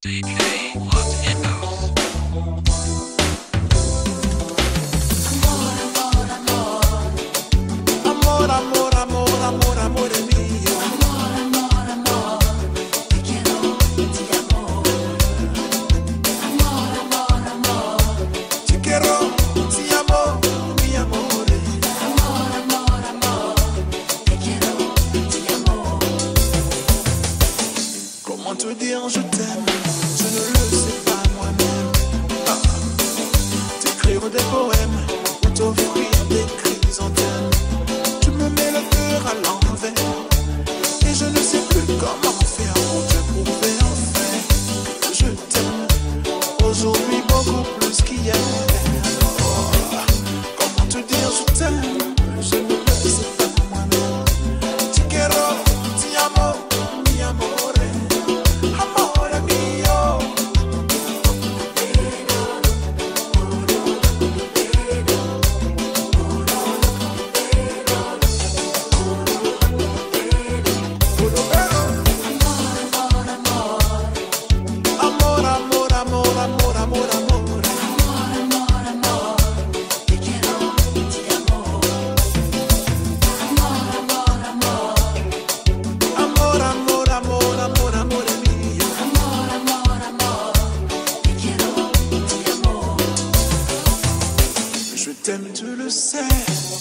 DJ in Echoes. Comment te dire je t'aime Je ne le sais pas moi-même. Ah. ah. Des poèmes ou t'aimes, tu le sais.